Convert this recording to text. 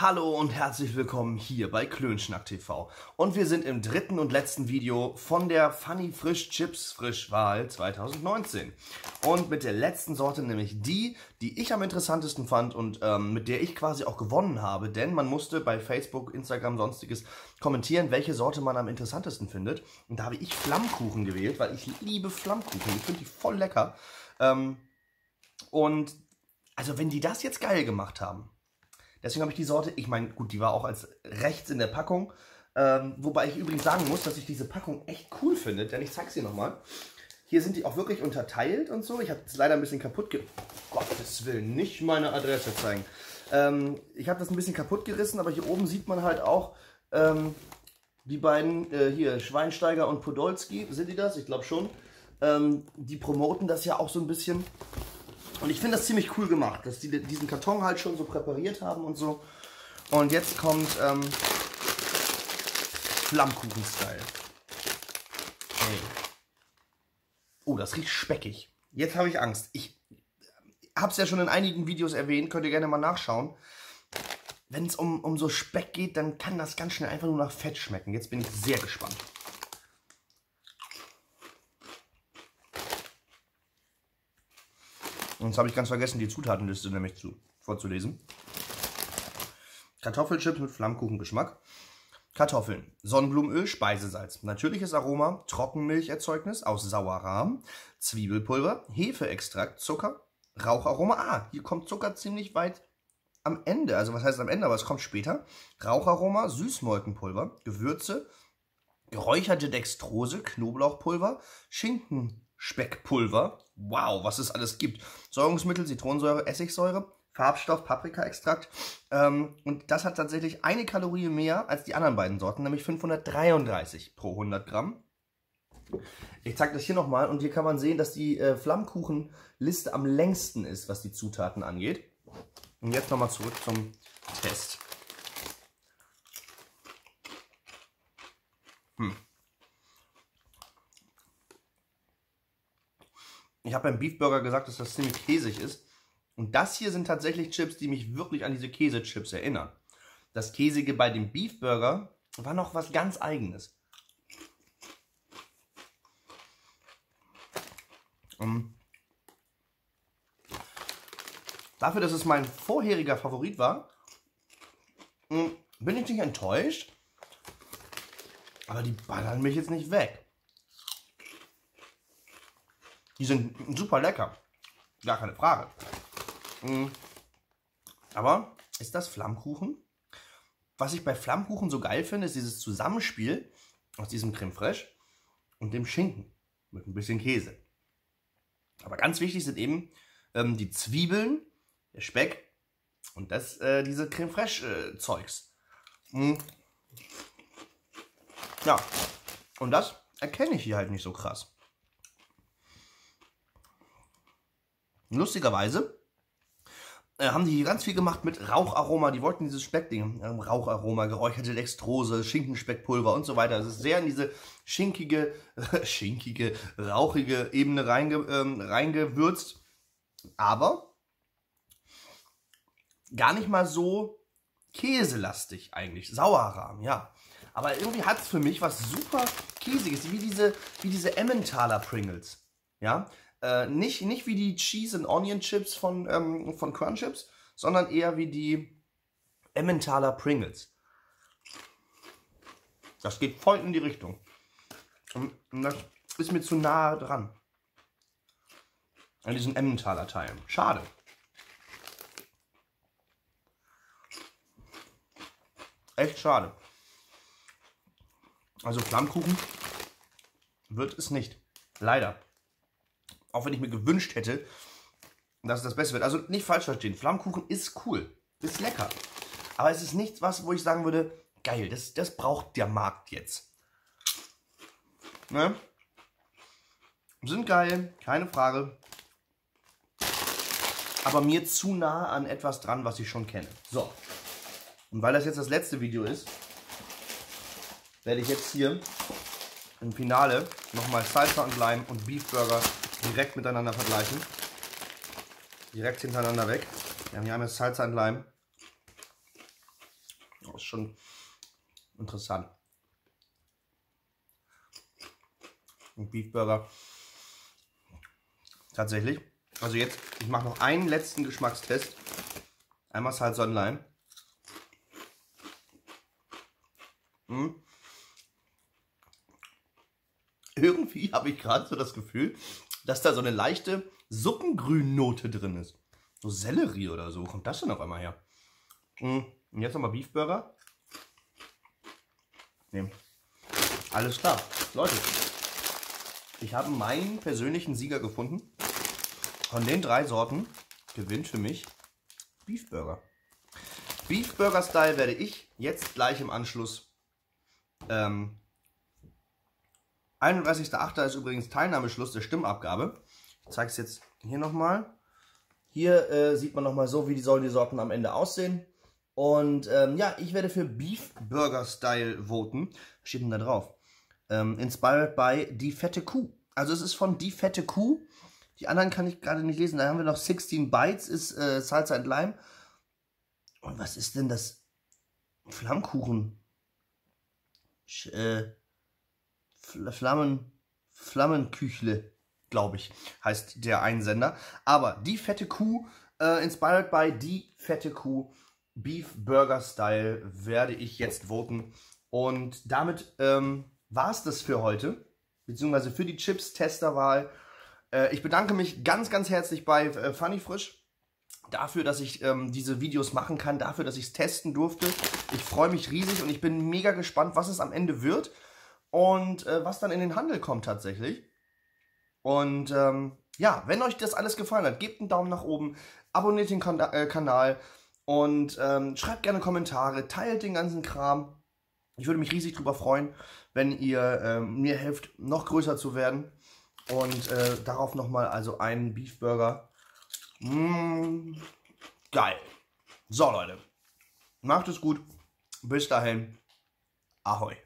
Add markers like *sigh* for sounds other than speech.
Hallo und herzlich willkommen hier bei Klönschnack TV. Und wir sind im dritten und letzten Video von der Funny Frisch Chips Frischwahl 2019. Und mit der letzten Sorte, nämlich die, die ich am interessantesten fand und ähm, mit der ich quasi auch gewonnen habe. Denn man musste bei Facebook, Instagram, sonstiges kommentieren, welche Sorte man am interessantesten findet. Und da habe ich Flammkuchen gewählt, weil ich liebe Flammkuchen. Ich finde die voll lecker. Ähm, und also wenn die das jetzt geil gemacht haben, Deswegen habe ich die Sorte, ich meine, gut, die war auch als rechts in der Packung. Ähm, wobei ich übrigens sagen muss, dass ich diese Packung echt cool finde, denn ich zeige sie nochmal. Hier sind die auch wirklich unterteilt und so. Ich habe es leider ein bisschen kaputt ge... Gottes Willen, nicht meine Adresse zeigen. Ähm, ich habe das ein bisschen kaputt gerissen, aber hier oben sieht man halt auch ähm, die beiden, äh, hier, Schweinsteiger und Podolski, sind die das? Ich glaube schon. Ähm, die promoten das ja auch so ein bisschen. Und ich finde das ziemlich cool gemacht, dass die diesen Karton halt schon so präpariert haben und so. Und jetzt kommt ähm, Flammkuchen-Style. Hey. Oh, das riecht speckig. Jetzt habe ich Angst. Ich habe es ja schon in einigen Videos erwähnt, könnt ihr gerne mal nachschauen. Wenn es um, um so Speck geht, dann kann das ganz schnell einfach nur nach Fett schmecken. Jetzt bin ich sehr gespannt. Und jetzt habe ich ganz vergessen, die Zutatenliste nämlich zu, vorzulesen. Kartoffelchips mit Flammkuchengeschmack. Kartoffeln, Sonnenblumenöl, Speisesalz, natürliches Aroma, Trockenmilcherzeugnis aus Sauerrahm, Zwiebelpulver, Hefeextrakt, Zucker, Raucharoma. Ah, hier kommt Zucker ziemlich weit am Ende. Also was heißt am Ende, aber es kommt später. Raucharoma, Süßmolkenpulver, Gewürze, geräucherte Dextrose, Knoblauchpulver, Schinkenspeckpulver, wow, was es alles gibt. Säurungsmittel, Zitronensäure, Essigsäure, Farbstoff, Paprikaextrakt. Ähm, und das hat tatsächlich eine Kalorie mehr als die anderen beiden Sorten, nämlich 533 pro 100 Gramm. Ich zeige das hier nochmal und hier kann man sehen, dass die äh, Flammkuchenliste am längsten ist, was die Zutaten angeht. Und jetzt nochmal zurück zum Test. Hm. Ich habe beim Beefburger gesagt, dass das ziemlich käsig ist. Und das hier sind tatsächlich Chips, die mich wirklich an diese Käsechips erinnern. Das Käsige bei dem Beefburger war noch was ganz eigenes. Um, ähm, dafür, dass es mein vorheriger Favorit war, hm, bin ich nicht enttäuscht. Aber die ballern mich jetzt nicht weg. Die sind super lecker. Gar keine Frage. Mm. Aber ist das Flammkuchen? Was ich bei Flammkuchen so geil finde, ist dieses Zusammenspiel aus diesem Creme Fraiche und dem Schinken mit ein bisschen Käse. Aber ganz wichtig sind eben ähm, die Zwiebeln, der Speck und das, äh, diese Creme Fraiche äh, Zeugs. Mm. Ja, und das erkenne ich hier halt nicht so krass. Lustigerweise äh, haben die ganz viel gemacht mit Raucharoma. Die wollten dieses Speckding, äh, Raucharoma, geräucherte Dextrose, Schinkenspeckpulver und so weiter. Es ist sehr in diese schinkige, *laughs* schinkige, rauchige Ebene reinge, ähm, reingewürzt. Aber gar nicht mal so käselastig eigentlich. Sauerrahm, ja. Aber irgendwie hat es für mich was super Käsiges, wie diese, wie diese Emmentaler Pringles. Ja, äh, nicht, nicht wie die Cheese and Onion Chips von, ähm, von Crunchips, sondern eher wie die Emmentaler Pringles. Das geht voll in die Richtung. Und das ist mir zu nah dran. An diesen Emmentaler Teilen. Schade. Echt schade. Also Flammkuchen wird es nicht. Leider. Auch wenn ich mir gewünscht hätte, dass es das Beste wird. Also nicht falsch verstehen. Flammkuchen ist cool. Ist lecker. Aber es ist nichts, was, wo ich sagen würde, geil, das, das braucht der Markt jetzt. Ne? Sind geil, keine Frage. Aber mir zu nah an etwas dran, was ich schon kenne. So. Und weil das jetzt das letzte Video ist, werde ich jetzt hier im Finale nochmal Salsa und Lime und Beef Burger direkt miteinander vergleichen. Direkt hintereinander weg. Wir haben hier einmal Salsa und Lime. ist schon interessant. Ein Beefburger. Tatsächlich. Also jetzt, ich mache noch einen letzten Geschmackstest. Einmal Salz und Lime. Hm. Irgendwie habe ich gerade so das Gefühl, dass da so eine leichte Suppengrünnote drin ist. So Sellerie oder so. Wo kommt das denn auf einmal her? Hm. Und jetzt nochmal Beefburger. Nee. Alles klar. Leute, ich habe meinen persönlichen Sieger gefunden. Von den drei Sorten gewinnt für mich Beef Burger. Beef Burger Style werde ich jetzt gleich im Anschluss. Ähm, 31.08. ist übrigens Teilnahmeschluss der Stimmabgabe. Ich zeige es jetzt hier nochmal. Hier äh, sieht man nochmal so, wie die sollen die Sorten am Ende aussehen. Und ähm, ja, ich werde für Beef Burger Style voten. Was steht denn da drauf? Ähm, inspired by Die Fette Kuh. Also es ist von Die Fette Kuh. Die anderen kann ich gerade nicht lesen. Da haben wir noch 16 Bytes, ist äh, Salsa and Lime. Und was ist denn das? Flammkuchen. Sch, äh, Flammen, Flammenküchle, glaube ich, heißt der Einsender. Aber die fette Kuh, äh, inspired by die fette Kuh, Beef Burger Style, werde ich jetzt voten. Und damit ähm, war es das für heute, beziehungsweise für die Chips-Testerwahl. Äh, ich bedanke mich ganz, ganz herzlich bei äh, Funny Frisch dafür, dass ich ähm, diese Videos machen kann, dafür, dass ich es testen durfte. Ich freue mich riesig und ich bin mega gespannt, was es am Ende wird und äh, was dann in den Handel kommt tatsächlich. Und ähm, ja, wenn euch das alles gefallen hat, gebt einen Daumen nach oben, abonniert den kan äh, Kanal und ähm, schreibt gerne Kommentare, teilt den ganzen Kram. Ich würde mich riesig drüber freuen, wenn ihr ähm, mir helft, noch größer zu werden. Und äh, darauf nochmal also einen Beefburger. Mmh, geil. So, Leute. Macht es gut. Bis dahin. Ahoi.